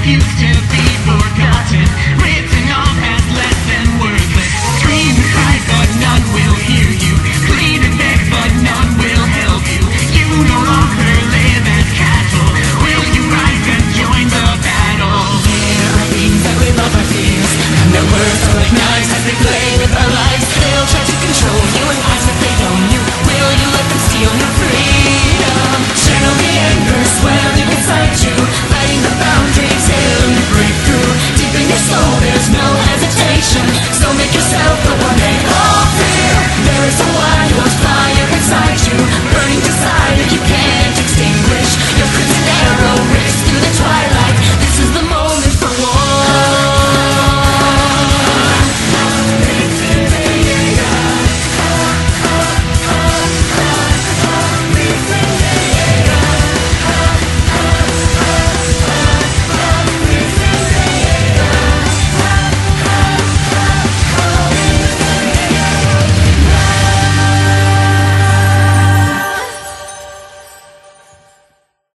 refuse to be forgotten.